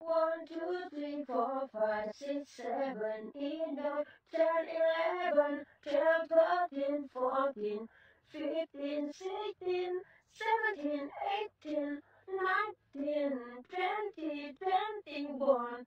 One, two, three, four, five, six, seven, eight, nine, ten, eleven, twelve, thirteen, fourteen, fifteen, sixteen, seventeen, eighteen, nineteen, twenty, twenty-one.